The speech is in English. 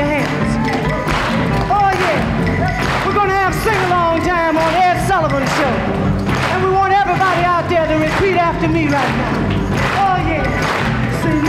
your hands. Oh, yeah. We're going to have sing-along time on Ed Sullivan Show. And we want everybody out there to repeat after me right now. Oh, yeah. Sing